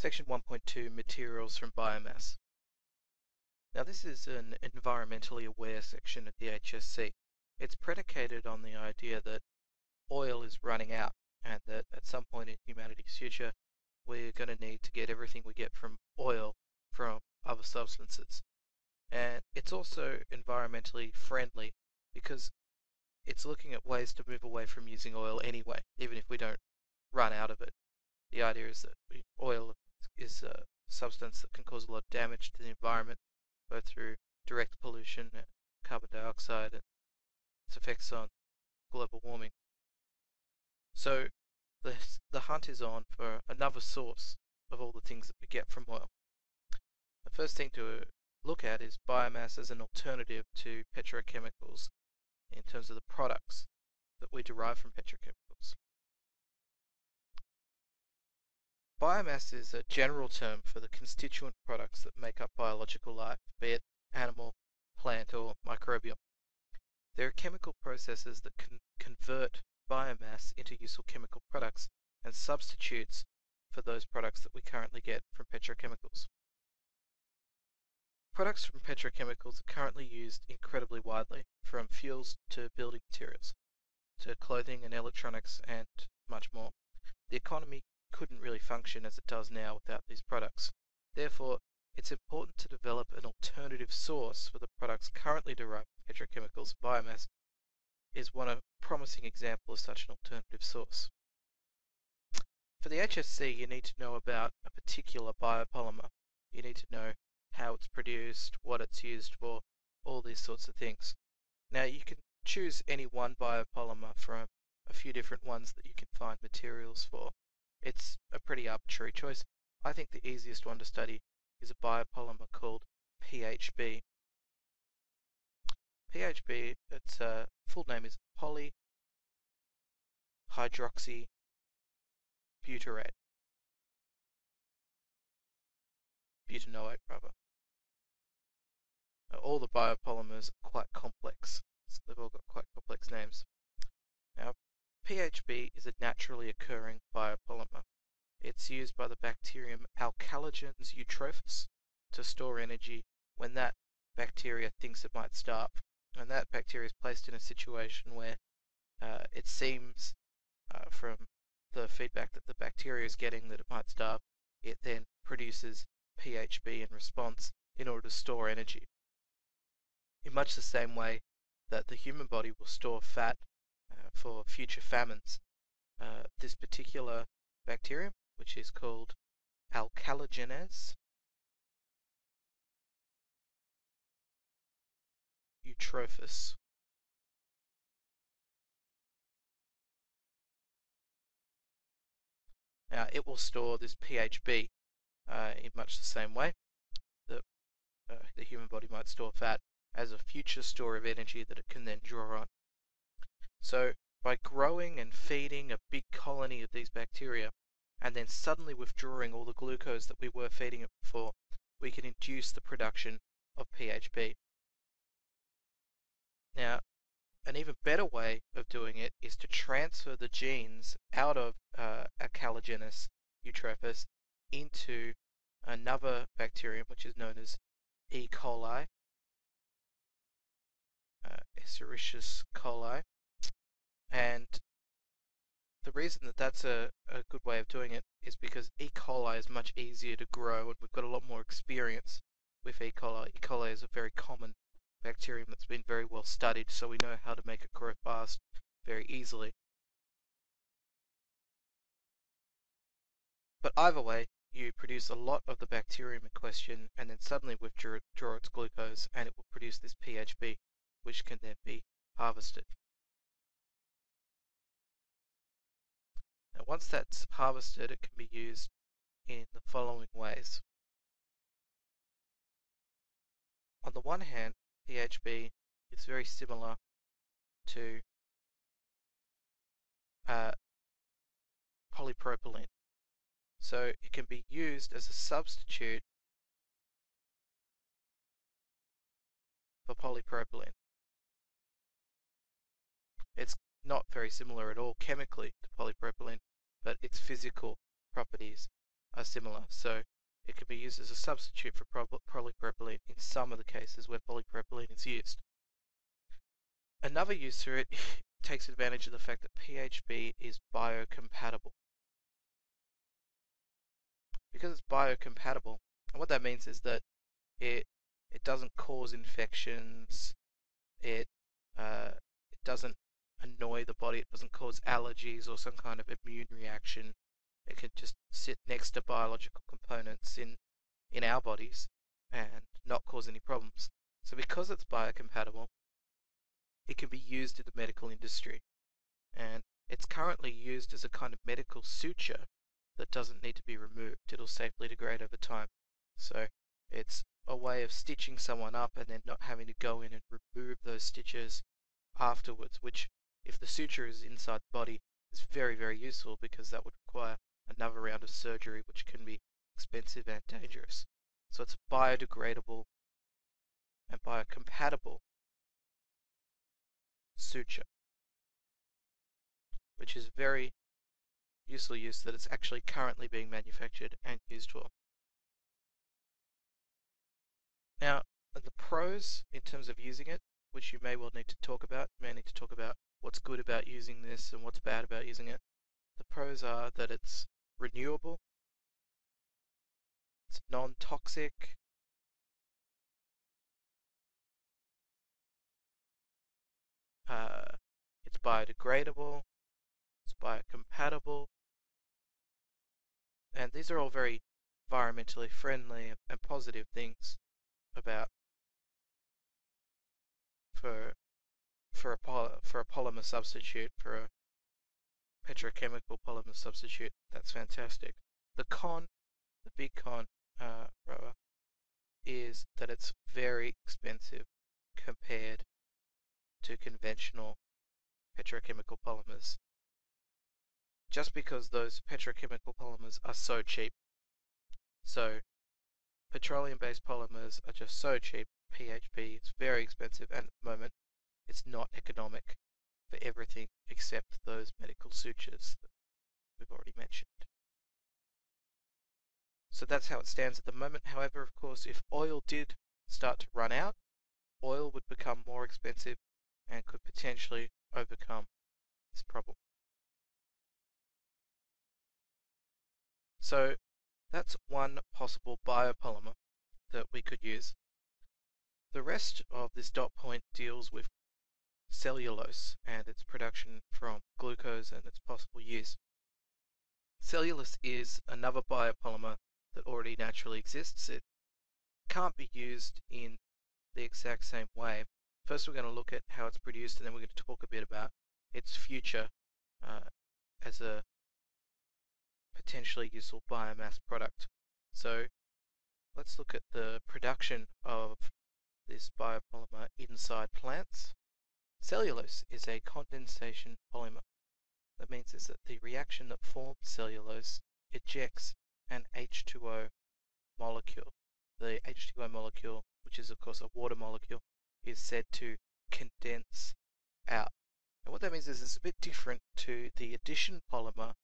Section 1.2 Materials from Biomass. Now this is an environmentally aware section of the HSC. It's predicated on the idea that oil is running out and that at some point in humanity's future we're going to need to get everything we get from oil from other substances. And it's also environmentally friendly because it's looking at ways to move away from using oil anyway, even if we don't run out of it. The idea is that oil is a substance that can cause a lot of damage to the environment, both through direct pollution, carbon dioxide, and its effects on global warming. So the, the hunt is on for another source of all the things that we get from oil. The first thing to look at is biomass as an alternative to petrochemicals in terms of the products that we derive from petrochemicals. Biomass is a general term for the constituent products that make up biological life, be it animal, plant, or microbial. There are chemical processes that can convert biomass into useful chemical products and substitutes for those products that we currently get from petrochemicals. Products from petrochemicals are currently used incredibly widely, from fuels to building materials, to clothing and electronics and much more. The economy couldn't really function as it does now without these products. Therefore, it's important to develop an alternative source for the products currently derived from petrochemicals. Biomass is one promising example of such an alternative source. For the HSC, you need to know about a particular biopolymer. You need to know how it's produced, what it's used for, all these sorts of things. Now you can choose any one biopolymer from a few different ones that you can find materials for. It's a pretty arbitrary choice. I think the easiest one to study is a biopolymer called PHB. PHB, its uh, full name is polyhydroxybutyrate. Butanoate, rather. All the biopolymers are quite complex, so they've all got quite complex names. Now, PHB is a naturally occurring biopolymer. It's used by the bacterium Alcaligenes eutrophus to store energy when that bacteria thinks it might starve. And that bacteria is placed in a situation where uh, it seems uh, from the feedback that the bacteria is getting that it might starve, it then produces PHB in response in order to store energy. In much the same way that the human body will store fat for future famines, uh, this particular bacterium, which is called Alcaligenes eutrophus, Now it will store this PHB uh, in much the same way that uh, the human body might store fat as a future store of energy that it can then draw on. So by growing and feeding a big colony of these bacteria and then suddenly withdrawing all the glucose that we were feeding it before, we can induce the production of PHB. Now, an even better way of doing it is to transfer the genes out of uh, Alcaligenes eutrophus into another bacterium which is known as E. coli, uh, Escherichia coli, and the reason that that's a, a good way of doing it is because E. coli is much easier to grow and we've got a lot more experience with E. coli. E. coli is a very common bacterium that's been very well studied, so we know how to make it grow fast very easily. But either way, you produce a lot of the bacterium in question and then suddenly withdraw its glucose and it will produce this PHB, which can then be harvested. Now once that's harvested, it can be used in the following ways. On the one hand, PHB is very similar to uh, polypropylene. So it can be used as a substitute for polypropylene. It's not very similar at all chemically to polypropylene, but its physical properties are similar. So it can be used as a substitute for polypropylene in some of the cases where polypropylene is used. Another use for it takes advantage of the fact that PHB is biocompatible. Because it's biocompatible, and what that means is that it it doesn't cause infections, it uh, it doesn't annoy the body, it doesn't cause allergies or some kind of immune reaction. It can just sit next to biological components in in our bodies and not cause any problems. So because it's biocompatible, it can be used in the medical industry. And it's currently used as a kind of medical suture that doesn't need to be removed. It'll safely degrade over time. So it's a way of stitching someone up and then not having to go in and remove those stitches afterwards, which if the suture is inside the body is very, very useful because that would require another round of surgery, which can be expensive and dangerous. So it's biodegradable and biocompatible suture, which is very useful use that it's actually currently being manufactured and used for. Now, the pros in terms of using it, which you may well need to talk about, you may need to talk about what's good about using this and what's bad about using it. The pros are that it's renewable, it's non-toxic, uh, it's biodegradable, it's biocompatible, and these are all very environmentally friendly and positive things about for for a for a polymer substitute for a petrochemical polymer substitute. That's fantastic. The con, the big con, uh, rather, is that it's very expensive compared to conventional petrochemical polymers. Just because those petrochemical polymers are so cheap. So, petroleum-based polymers are just so cheap. PHB is very expensive, and at the moment, it's not economic for everything except those medical sutures that we've already mentioned. So that's how it stands at the moment. However, of course, if oil did start to run out, oil would become more expensive and could potentially overcome this problem. So that's one possible biopolymer that we could use. The rest of this dot point deals with cellulose and its production from glucose and its possible use. Cellulose is another biopolymer that already naturally exists. It can't be used in the exact same way. First we're going to look at how it's produced and then we're going to talk a bit about its future uh, as a potentially useful biomass product. So let's look at the production of this biopolymer inside plants. Cellulose is a condensation polymer. That means is that the reaction that forms cellulose ejects an H2O molecule. The H2O molecule, which is of course a water molecule, is said to condense out. And what that means is it's a bit different to the addition polymer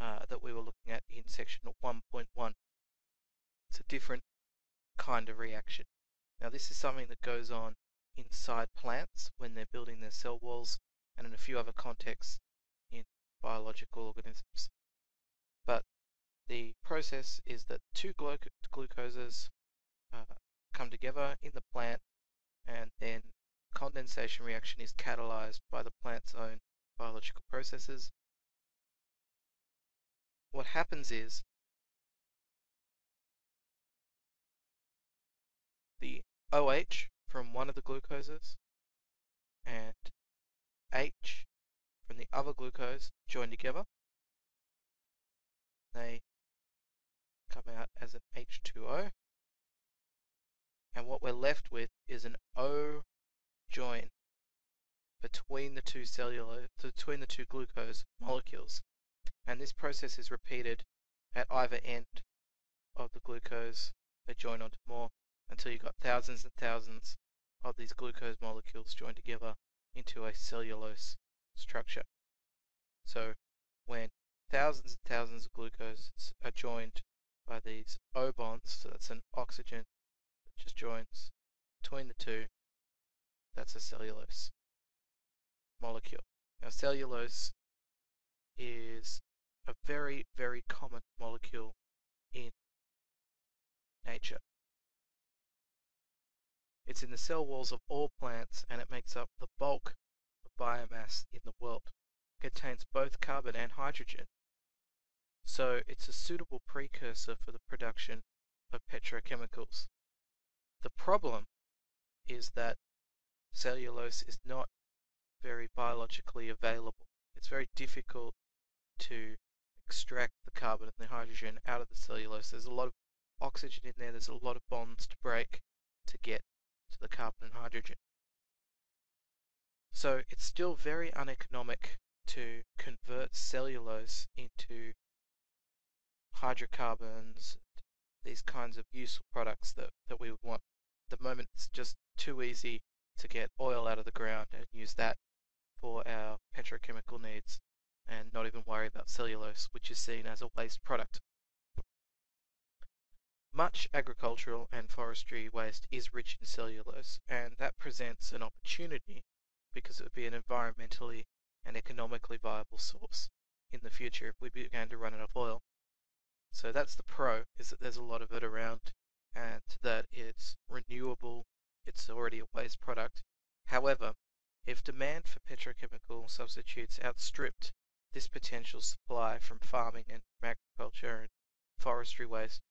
uh, that we were looking at in section 1.1. It's a different kind of reaction. Now this is something that goes on inside plants when they're building their cell walls and in a few other contexts in biological organisms. But the process is that two glu glucoses uh, come together in the plant and then condensation reaction is catalyzed by the plant's own biological processes. What happens is the OH from one of the glucoses and H from the other glucose join together. They come out as an H2O. And what we're left with is an O join between the two cellulose, between the two glucose molecules. And this process is repeated at either end of the glucose. They join onto more until you've got thousands and thousands of these glucose molecules join together into a cellulose structure. So when thousands and thousands of glucoses are joined by these O bonds, so that's an oxygen that just joins between the two. That's a cellulose molecule. Now cellulose is a very, very common molecule in nature. It's in the cell walls of all plants and it makes up the bulk of biomass in the world. It contains both carbon and hydrogen. So it's a suitable precursor for the production of petrochemicals. The problem is that cellulose is not very biologically available. It's very difficult to extract the carbon and the hydrogen out of the cellulose. There's a lot of oxygen in there, there's a lot of bonds to break to get to the carbon and hydrogen. So it's still very uneconomic to convert cellulose into hydrocarbons, these kinds of useful products that, that we would want. At the moment it's just too easy to get oil out of the ground and use that for our petrochemical needs and not even worry about cellulose, which is seen as a waste product. Much agricultural and forestry waste is rich in cellulose, and that presents an opportunity because it would be an environmentally and economically viable source in the future if we began to run out of oil. So that's the pro, is that there's a lot of it around and that it's renewable, it's already a waste product. However, if demand for petrochemical substitutes outstripped this potential supply from farming and agriculture and forestry waste,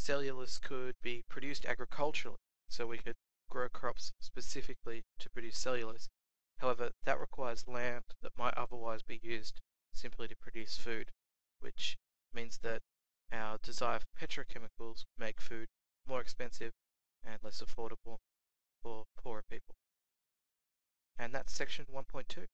cellulose could be produced agriculturally, so we could grow crops specifically to produce cellulose. However, that requires land that might otherwise be used simply to produce food, which means that our desire for petrochemicals make food more expensive and less affordable for poorer people. And that's section 1.2.